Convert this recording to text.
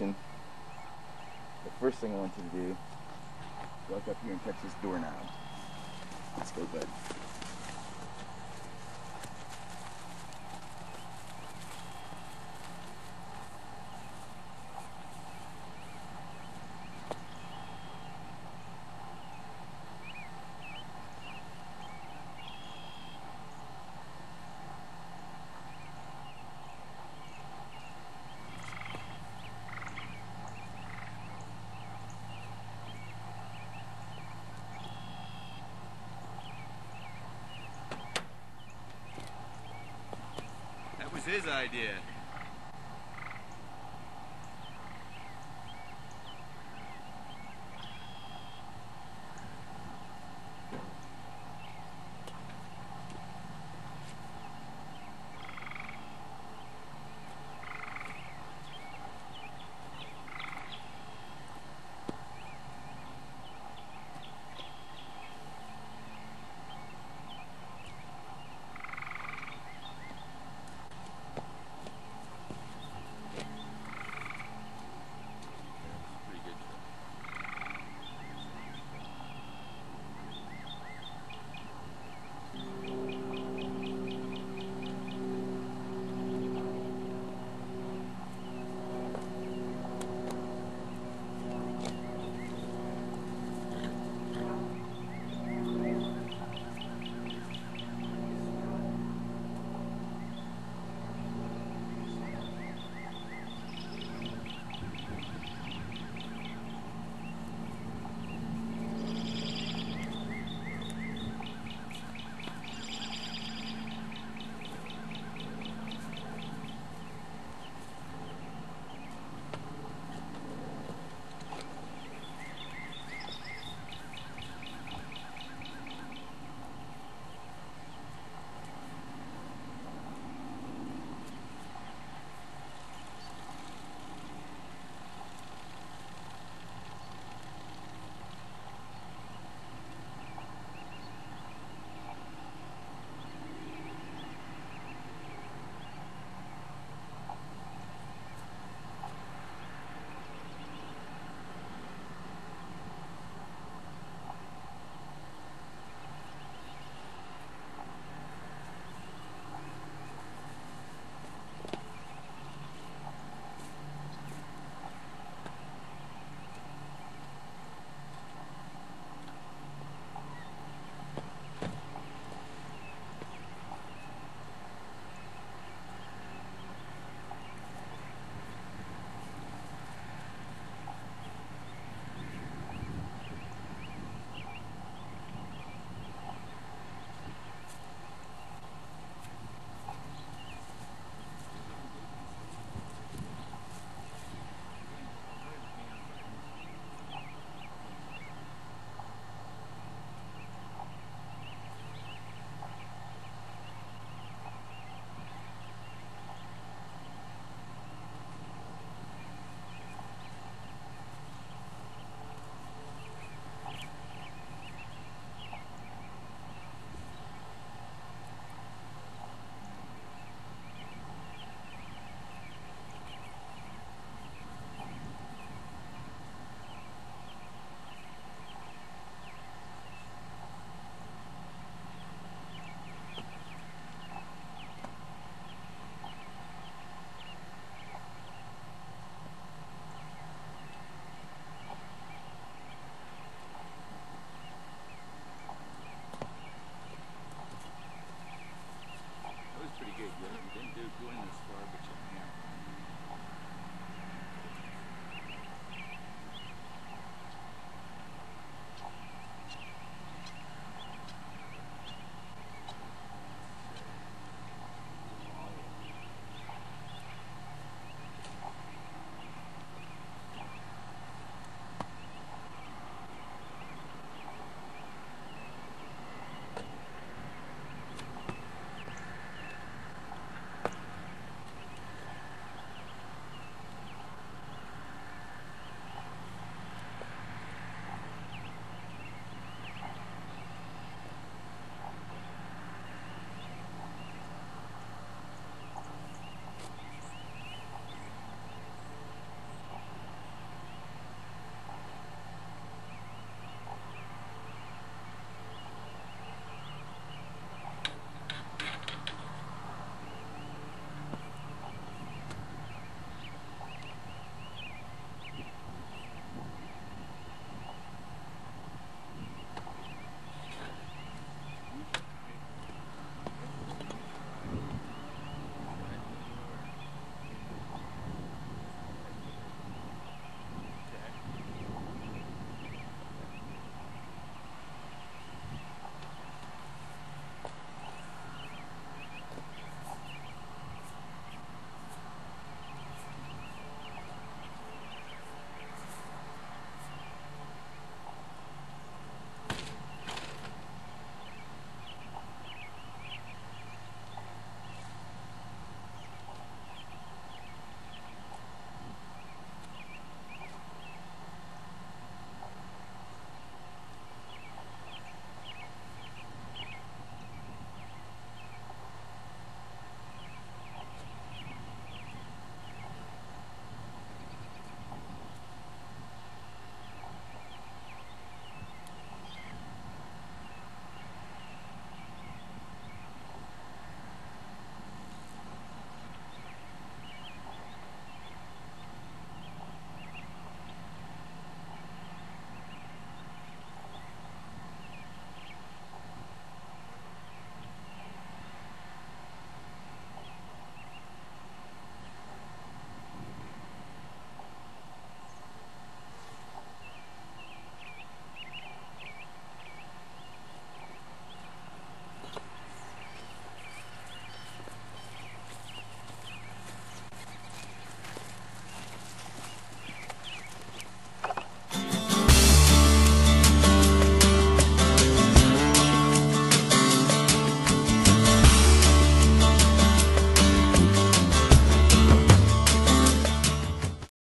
Winston, the first thing I want you to do, walk up here and touch this doorknob. Let's go, bud. His idea.